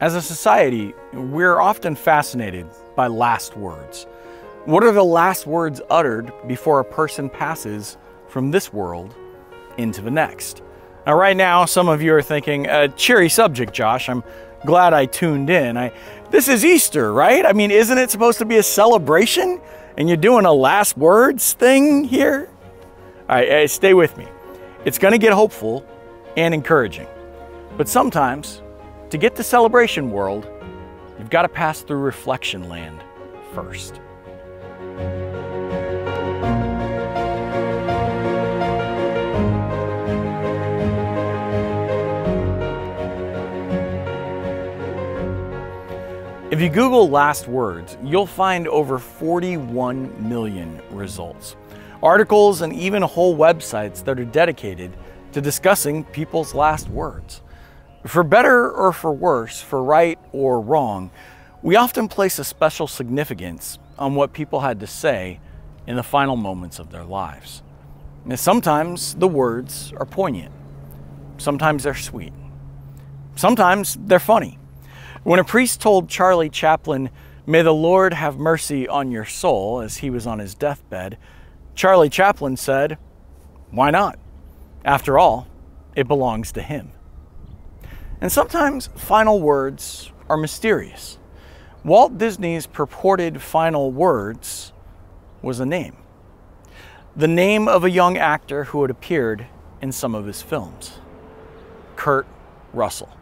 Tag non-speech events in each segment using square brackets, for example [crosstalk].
As a society, we're often fascinated by last words. What are the last words uttered before a person passes from this world into the next? Now, right now, some of you are thinking, a cheery subject, Josh. I'm glad I tuned in. I, this is Easter, right? I mean, isn't it supposed to be a celebration? And you're doing a last words thing here? All right, stay with me. It's going to get hopeful and encouraging. But sometimes to get to celebration world, you've got to pass through reflection land first. If you Google last words, you'll find over 41 million results. Articles and even whole websites that are dedicated to discussing people's last words. For better or for worse, for right or wrong, we often place a special significance on what people had to say in the final moments of their lives. And sometimes the words are poignant, sometimes they're sweet, sometimes they're funny. When a priest told Charlie Chaplin, May the Lord have mercy on your soul, as he was on his deathbed, Charlie Chaplin said, Why not? After all, it belongs to him. And sometimes final words are mysterious. Walt Disney's purported final words was a name. The name of a young actor who had appeared in some of his films Kurt Russell.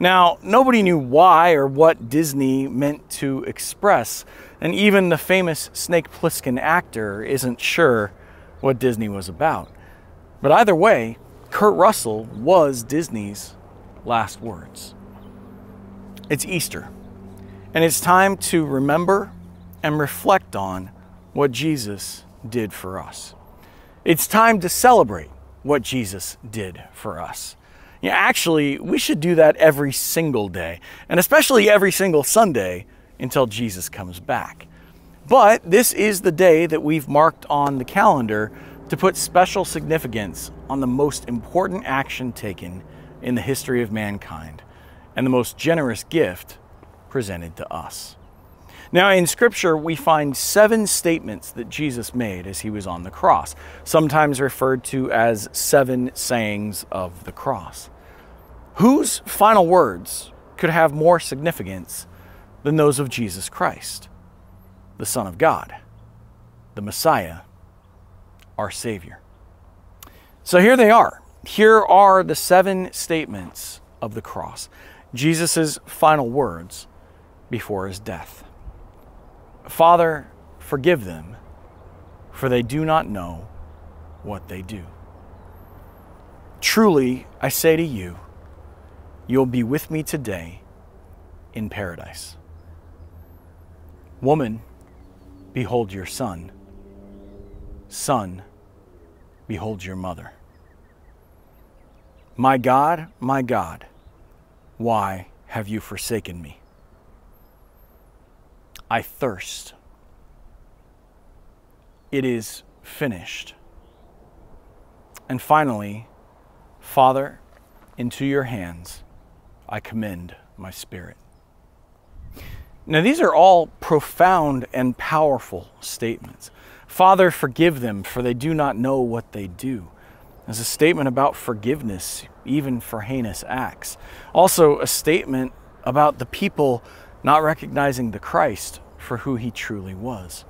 Now, nobody knew why or what Disney meant to express, and even the famous Snake Plissken actor isn't sure what Disney was about. But either way, Kurt Russell was Disney's last words. It's Easter, and it's time to remember and reflect on what Jesus did for us. It's time to celebrate what Jesus did for us. Actually, we should do that every single day, and especially every single Sunday until Jesus comes back. But this is the day that we've marked on the calendar to put special significance on the most important action taken in the history of mankind and the most generous gift presented to us. Now, in Scripture, we find seven statements that Jesus made as he was on the cross, sometimes referred to as seven sayings of the cross. Whose final words could have more significance than those of Jesus Christ, the Son of God, the Messiah, our Savior? So here they are here are the seven statements of the cross, Jesus' final words before his death. Father, forgive them, for they do not know what they do. Truly, I say to you, you'll be with me today in paradise. Woman, behold your son. Son, behold your mother. My God, my God, why have you forsaken me? I thirst. It is finished. And finally, Father, into your hands I commend my spirit. Now, these are all profound and powerful statements. Father, forgive them, for they do not know what they do as a statement about forgiveness, even for heinous acts. Also, a statement about the people not recognizing the Christ for who he truly was.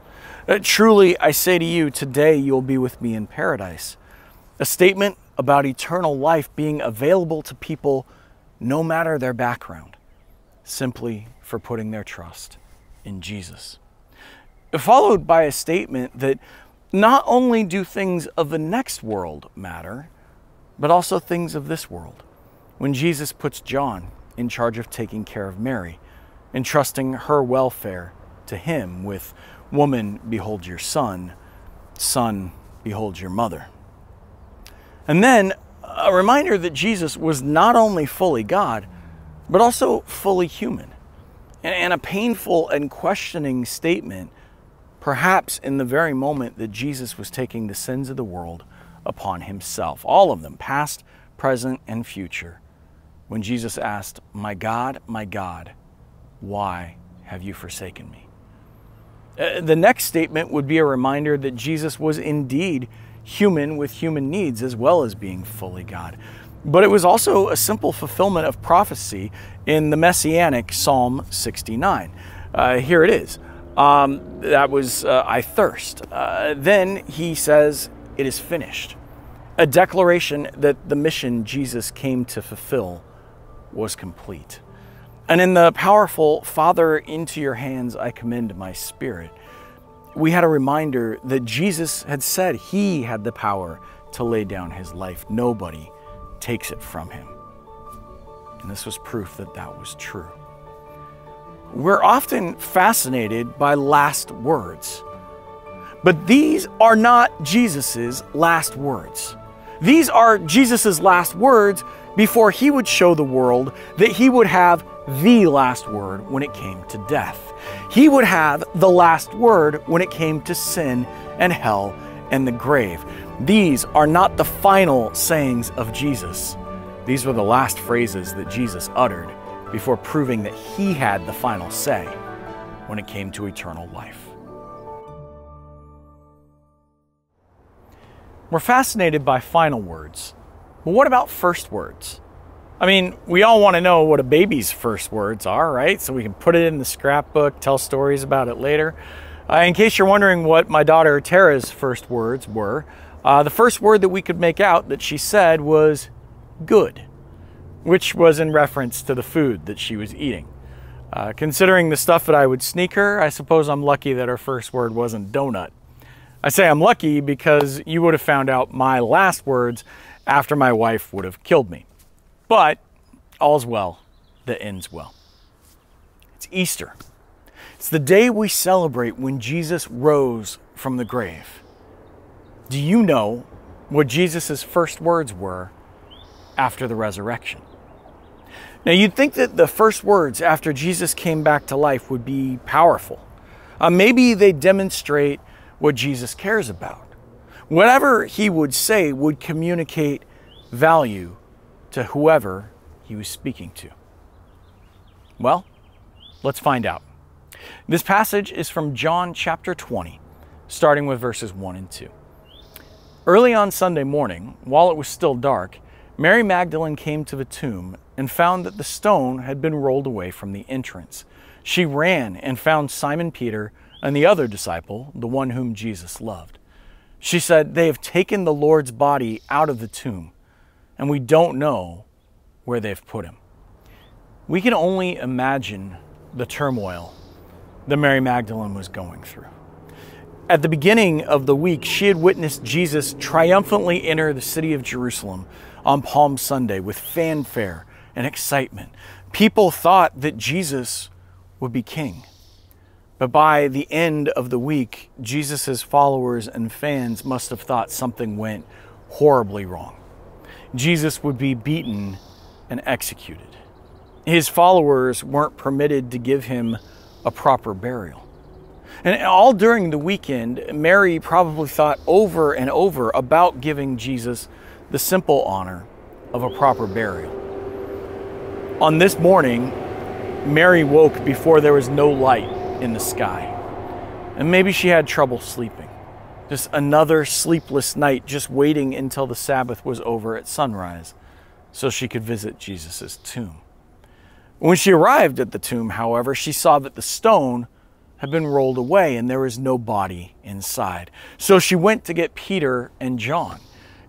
Uh, truly, I say to you, today you'll be with me in paradise. A statement about eternal life being available to people no matter their background, simply for putting their trust in Jesus. Followed by a statement that not only do things of the next world matter, but also things of this world. When Jesus puts John in charge of taking care of Mary, entrusting her welfare to him with, Woman, behold your son, son, behold your mother. And then a reminder that Jesus was not only fully God, but also fully human. And a painful and questioning statement perhaps in the very moment that Jesus was taking the sins of the world upon himself, all of them, past, present, and future, when Jesus asked, My God, my God, why have you forsaken me? Uh, the next statement would be a reminder that Jesus was indeed human with human needs as well as being fully God. But it was also a simple fulfillment of prophecy in the messianic Psalm 69. Uh, here it is. Um, that was, uh, I thirst. Uh, then he says, It is finished. A declaration that the mission Jesus came to fulfill was complete. And in the powerful Father, into your hands I commend my spirit, we had a reminder that Jesus had said he had the power to lay down his life. Nobody takes it from him. And this was proof that that was true. We're often fascinated by last words, but these are not Jesus's last words. These are Jesus's last words before he would show the world that he would have the last word when it came to death. He would have the last word when it came to sin and hell and the grave. These are not the final sayings of Jesus. These were the last phrases that Jesus uttered before proving that he had the final say when it came to eternal life. We're fascinated by final words, but what about first words? I mean, we all want to know what a baby's first words are, right? So we can put it in the scrapbook, tell stories about it later. Uh, in case you're wondering what my daughter Tara's first words were, uh, the first word that we could make out that she said was good, which was in reference to the food that she was eating. Uh, considering the stuff that I would sneak her, I suppose I'm lucky that her first word wasn't donut. I say I'm lucky because you would have found out my last words after my wife would have killed me. But all's well that ends well. It's Easter. It's the day we celebrate when Jesus rose from the grave. Do you know what Jesus' first words were after the resurrection? Now, you'd think that the first words after Jesus came back to life would be powerful. Uh, maybe they demonstrate what Jesus cares about. Whatever he would say would communicate value to whoever he was speaking to? Well, let's find out. This passage is from John chapter 20, starting with verses 1 and 2. Early on Sunday morning, while it was still dark, Mary Magdalene came to the tomb and found that the stone had been rolled away from the entrance. She ran and found Simon Peter and the other disciple, the one whom Jesus loved. She said, They have taken the Lord's body out of the tomb and we don't know where they've put him. We can only imagine the turmoil that Mary Magdalene was going through. At the beginning of the week, she had witnessed Jesus triumphantly enter the city of Jerusalem on Palm Sunday with fanfare and excitement. People thought that Jesus would be king. But by the end of the week, Jesus' followers and fans must have thought something went horribly wrong. Jesus would be beaten and executed. His followers weren't permitted to give him a proper burial. And all during the weekend, Mary probably thought over and over about giving Jesus the simple honor of a proper burial. On this morning, Mary woke before there was no light in the sky. And maybe she had trouble sleeping. Just another sleepless night, just waiting until the Sabbath was over at sunrise so she could visit Jesus' tomb. When she arrived at the tomb, however, she saw that the stone had been rolled away and there was no body inside. So she went to get Peter and John.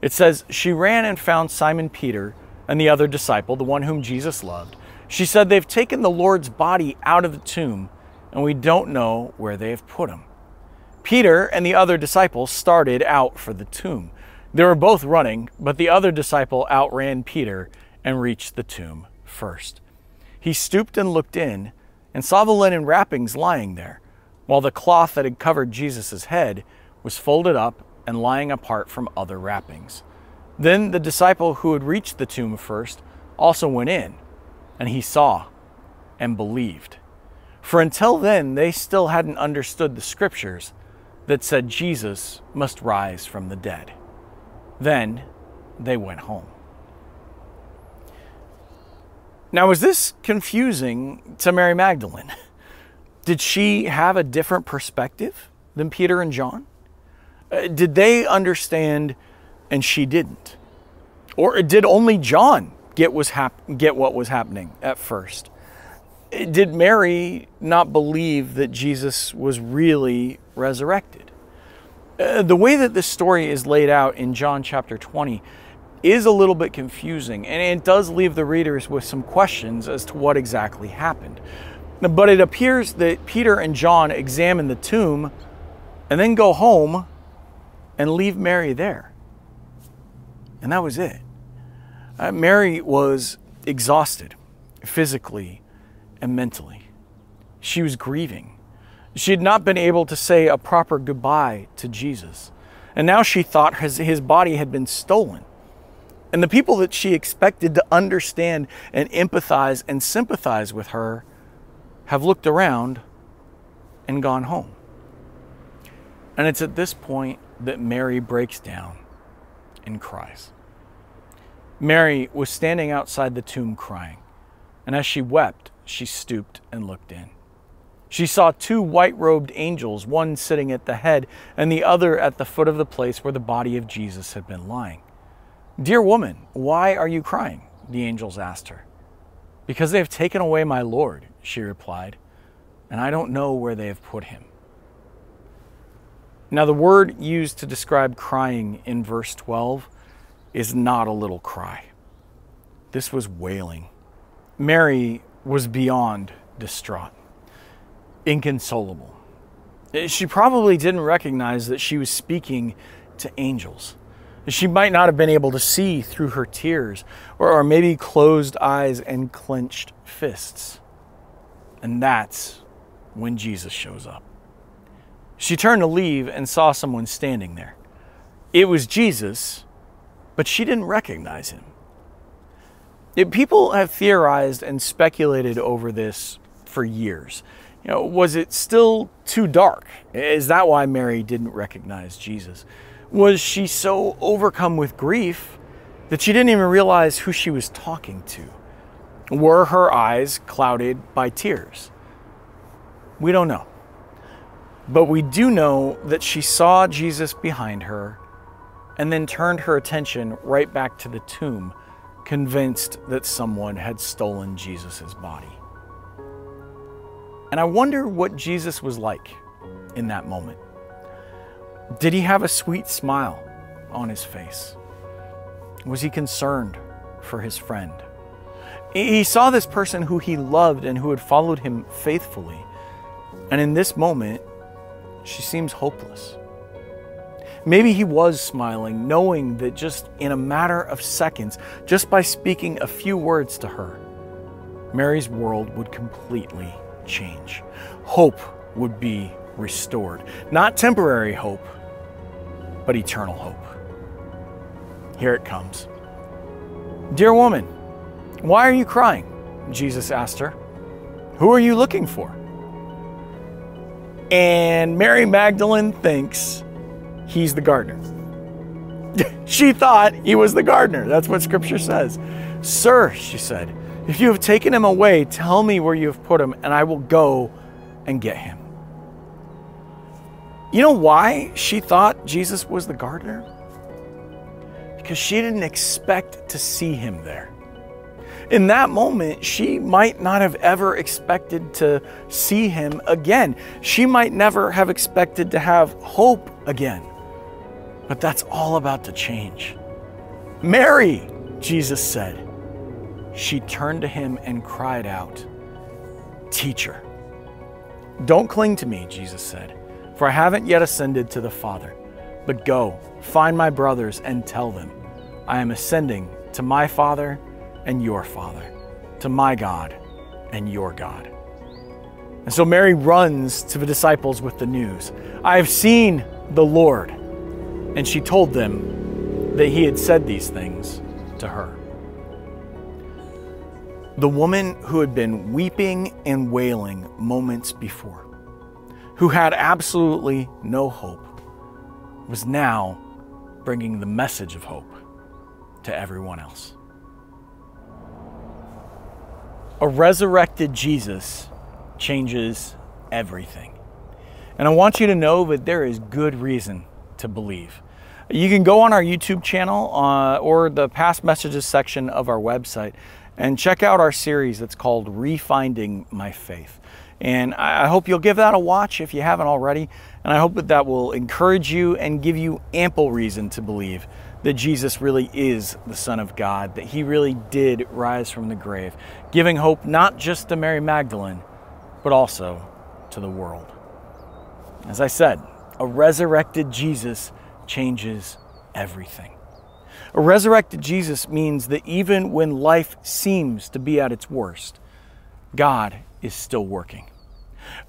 It says, She ran and found Simon Peter and the other disciple, the one whom Jesus loved. She said, They've taken the Lord's body out of the tomb, and we don't know where they have put him. Peter and the other disciple started out for the tomb. They were both running, but the other disciple outran Peter and reached the tomb first. He stooped and looked in and saw the linen wrappings lying there, while the cloth that had covered Jesus' head was folded up and lying apart from other wrappings. Then the disciple who had reached the tomb first also went in, and he saw and believed. For until then, they still hadn't understood the scriptures that said Jesus must rise from the dead. Then they went home. Now, was this confusing to Mary Magdalene? [laughs] Did she have a different perspective than Peter and John? Uh, did they understand and she didn't? Or did only John get, was hap- get what was happening at first? Did Mary not believe that Jesus was really resurrected? Uh, the way that this story is laid out in John chapter 20 is a little bit confusing and it does leave the readers with some questions as to what exactly happened. But it appears that Peter and John examine the tomb and then go home and leave Mary there. And that was it. Uh, Mary was exhausted physically and mentally. She was grieving. She had not been able to say a proper goodbye to Jesus. And now she thought his, his body had been stolen. And the people that she expected to understand and empathize and sympathize with her have looked around and gone home. And it's at this point that Mary breaks down and cries. Mary was standing outside the tomb crying, and as she wept, she stooped and looked in. She saw two white robed angels, one sitting at the head and the other at the foot of the place where the body of Jesus had been lying. Dear woman, why are you crying? The angels asked her. Because they have taken away my Lord, she replied, and I don't know where they have put him. Now, the word used to describe crying in verse 12 is not a little cry. This was wailing. Mary was beyond distraught inconsolable. Eh, she probably didn't recognize that she was speaking to angels. She might not have been able to see through her tears, or, or maybe closed eyes and clenched fists. And that's when Jesus shows up. She turned to leave and saw someone standing there. It was Jesus, but she didn't recognize him. It, people have theorized and speculated over this for years. You know, was it still too dark? Is that why Mary didn't recognize Jesus? Was she so overcome with grief that she didn't even realize who she was talking to? Were her eyes clouded by tears? We don't know. But we do know that she saw Jesus behind her and then turned her attention right back to the tomb, convinced that someone had stolen Jesus' body. And I wonder what Jesus was like in that moment. Did he have a sweet smile on his face? Was he concerned for his friend? He saw this person who he loved and who had followed him faithfully. And in this moment, she seems hopeless. Maybe he was smiling, knowing that just in a matter of seconds, just by speaking a few words to her, Mary's world would completely change. Hope would be restored. Not temporary hope, but eternal hope. Here it comes. Dear woman, why are you crying? Jesus asked her. Who are you looking for? And Mary Magdalene thinks he's the gardener. [laughs] she thought he was the gardener. That's what scripture says. Sir, she said, if you have taken him away, tell me where you have put him, and I will go and get him. You know why she thought Jesus was the gardener? Because she didn't expect to see him there. In that moment, she might not have ever expected to see him again. She might never have expected to have hope again. But that's all about to change. Mary, Jesus said. She turned to him and cried out, Teacher. Don't cling to me, Jesus said, for I haven't yet ascended to the Father. But go, find my brothers and tell them, I am ascending to my Father and your Father, to my God and your God. And so Mary runs to the disciples with the news I have seen the Lord. And she told them that he had said these things to her. The woman who had been weeping and wailing moments before, who had absolutely no hope, was now bringing the message of hope to everyone else. A resurrected Jesus changes everything. And I want you to know that there is good reason to believe. You can go on our YouTube channel uh, or the past messages section of our website and check out our series that's called Refinding My Faith. And I hope you'll give that a watch if you haven't already. And I hope that that will encourage you and give you ample reason to believe that Jesus really is the Son of God, that he really did rise from the grave, giving hope not just to Mary Magdalene, but also to the world. As I said, a resurrected Jesus changes everything. A resurrected Jesus means that even when life seems to be at its worst, God is still working.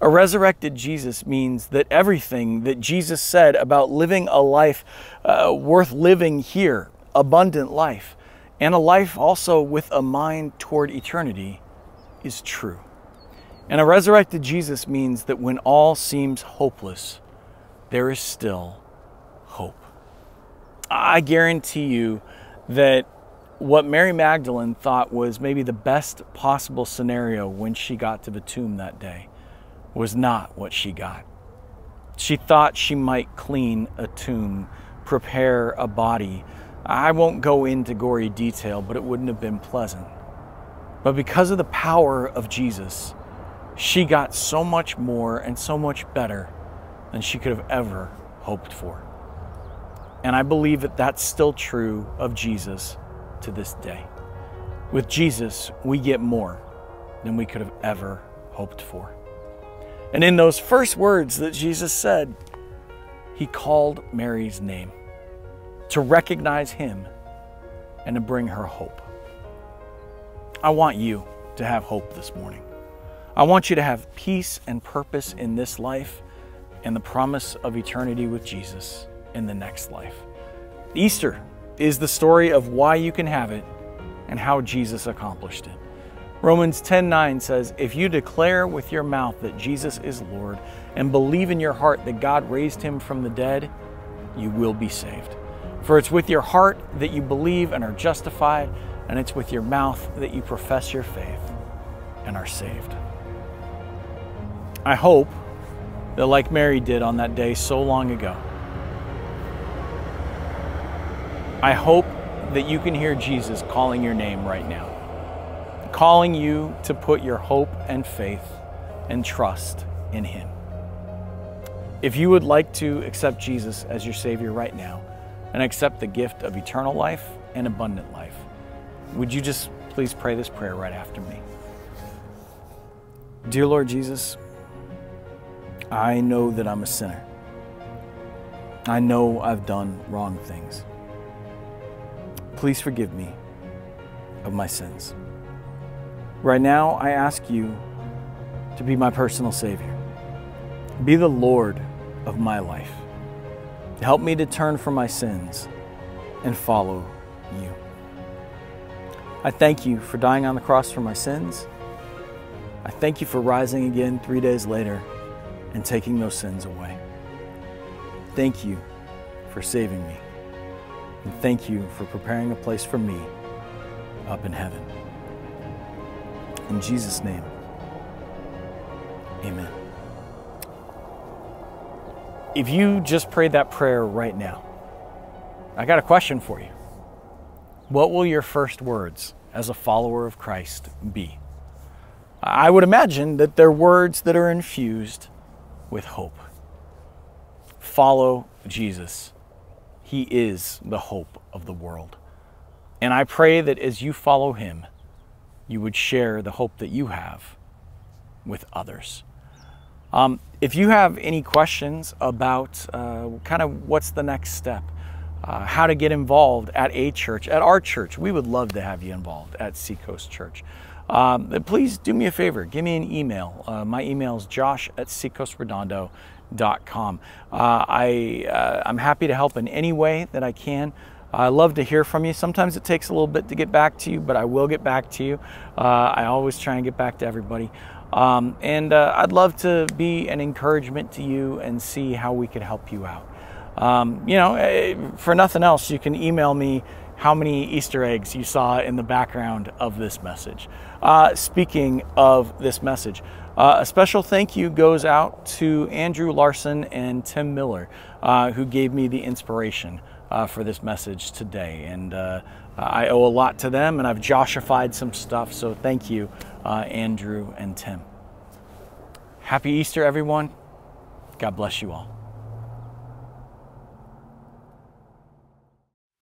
A resurrected Jesus means that everything that Jesus said about living a life uh, worth living here, abundant life, and a life also with a mind toward eternity, is true. And a resurrected Jesus means that when all seems hopeless, there is still hope. I guarantee you that what Mary Magdalene thought was maybe the best possible scenario when she got to the tomb that day was not what she got. She thought she might clean a tomb, prepare a body. I won't go into gory detail, but it wouldn't have been pleasant. But because of the power of Jesus, she got so much more and so much better than she could have ever hoped for. And I believe that that's still true of Jesus to this day. With Jesus, we get more than we could have ever hoped for. And in those first words that Jesus said, he called Mary's name to recognize him and to bring her hope. I want you to have hope this morning. I want you to have peace and purpose in this life and the promise of eternity with Jesus in the next life. Easter is the story of why you can have it and how Jesus accomplished it. Romans 10:9 says, "If you declare with your mouth that Jesus is Lord and believe in your heart that God raised him from the dead, you will be saved. For it's with your heart that you believe and are justified, and it's with your mouth that you profess your faith and are saved." I hope that like Mary did on that day so long ago, I hope that you can hear Jesus calling your name right now, calling you to put your hope and faith and trust in Him. If you would like to accept Jesus as your Savior right now and accept the gift of eternal life and abundant life, would you just please pray this prayer right after me? Dear Lord Jesus, I know that I'm a sinner. I know I've done wrong things. Please forgive me of my sins. Right now, I ask you to be my personal Savior. Be the Lord of my life. Help me to turn from my sins and follow you. I thank you for dying on the cross for my sins. I thank you for rising again three days later and taking those sins away. Thank you for saving me. And thank you for preparing a place for me up in heaven. In Jesus' name, amen. If you just prayed that prayer right now, I got a question for you. What will your first words as a follower of Christ be? I would imagine that they're words that are infused with hope. Follow Jesus. He is the hope of the world. And I pray that as you follow him, you would share the hope that you have with others. Um, if you have any questions about uh, kind of what's the next step, uh, how to get involved at a church, at our church, we would love to have you involved at Seacoast Church. Um, please do me a favor, give me an email. Uh, my email is josh at seacoastredondo.com com. Uh, I, uh, I'm happy to help in any way that I can. I love to hear from you. Sometimes it takes a little bit to get back to you, but I will get back to you. Uh, I always try and get back to everybody. Um, and uh, I'd love to be an encouragement to you and see how we could help you out. Um, you know, eh, for nothing else, you can email me how many Easter eggs you saw in the background of this message. Uh, speaking of this message, uh, a special thank you goes out to Andrew Larson and Tim Miller, uh, who gave me the inspiration uh, for this message today. And uh, I owe a lot to them, and I've Joshified some stuff, so thank you, uh, Andrew and Tim. Happy Easter, everyone. God bless you all.